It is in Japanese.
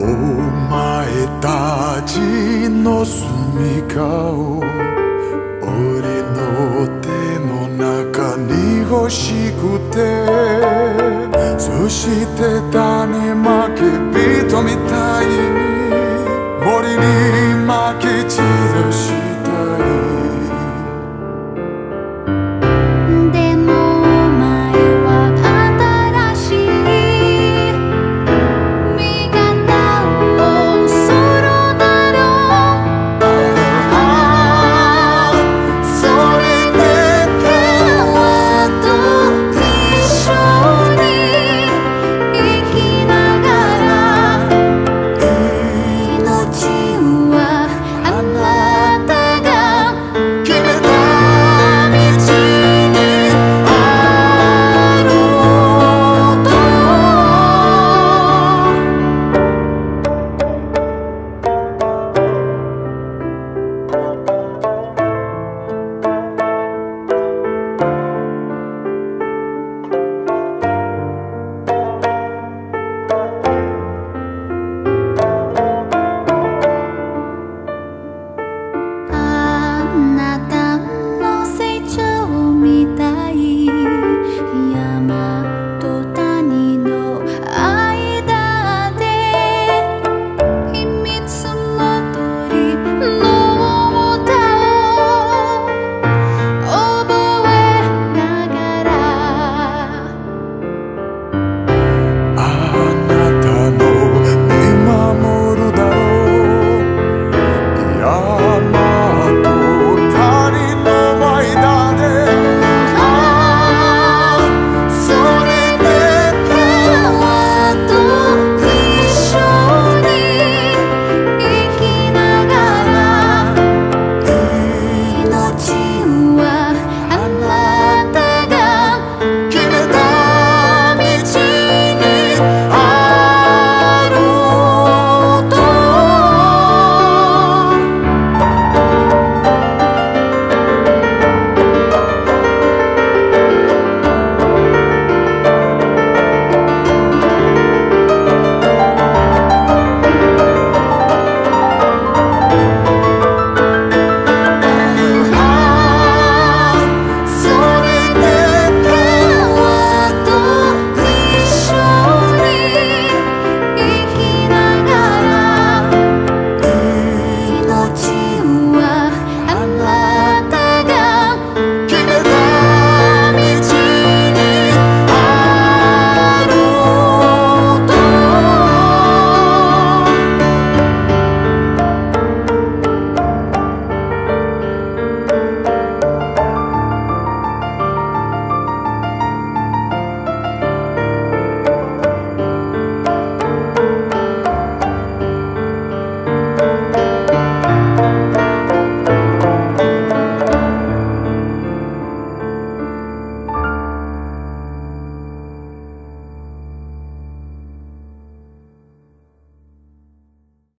お前たちの住みかを俺の手の中に欲しくてそして谷間